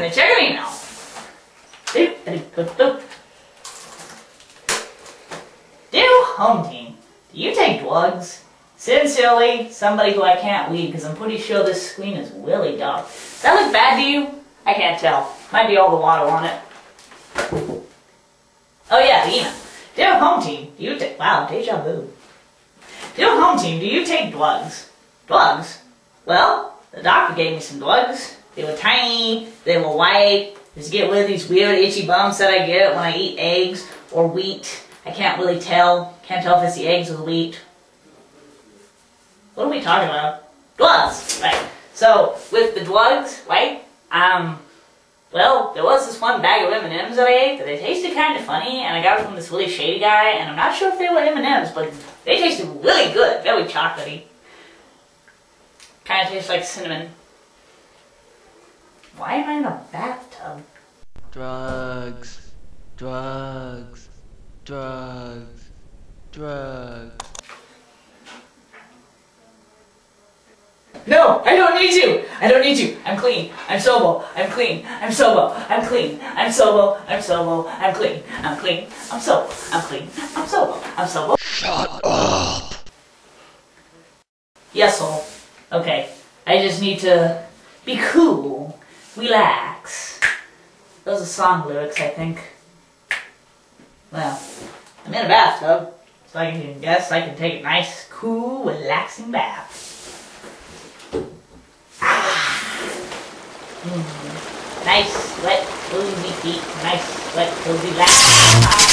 gonna check an email. Doop, doop, doop, doop. Dear HomeTeam, do you take drugs? Sincerely, somebody who I can't read because I'm pretty sure this screen is really dark. Does that look bad to you? I can't tell. Might be all the water on it. Oh yeah, the email. Dear HomeTeam, do you take wow, deja vu. Dear HomeTeam, do you take drugs? Drugs? Well, the doctor gave me some drugs. They were tiny, they were white. Just get rid of these weird itchy bumps that I get when I eat eggs or wheat. I can't really tell. Can't tell if it's the eggs or the wheat. What are we talking about? Drugs, right? So with the drugs, right? Um, well, there was this one bag of M&Ms that I ate that they tasted kind of funny, and I got it from this really shady guy, and I'm not sure if they were M&Ms, but they tasted really good, very chocolatey. Kind of tastes like cinnamon. Why am I in a bathtub? Drugs. Drugs. Drugs. Drugs. No, I don't need you. I don't need you. I'm clean. I'm sober. I'm clean. I'm sober. I'm clean. I'm sober. I'm sober. I'm clean. I'm clean. I'm sober. I'm clean. I'm sober. I'm sober. Shut up! Yes, soul. Okay. I just need to be cool. Relax. Those are song lyrics, I think. Well, I'm in a bathtub, so I can guess I can take a nice, cool, relaxing bath. Mm. Nice, wet, cozy feet. Nice, wet, cozy lap.